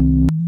you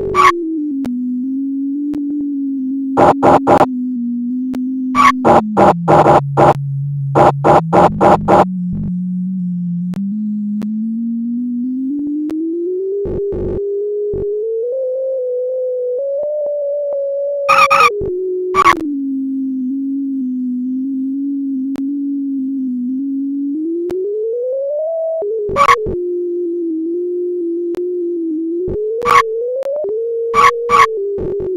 you you